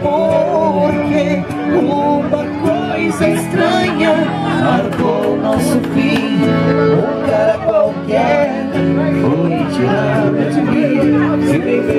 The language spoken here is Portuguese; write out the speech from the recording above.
Porque uma coisa estranha marcou nosso fim. Um cara qualquer foi tirado de mim.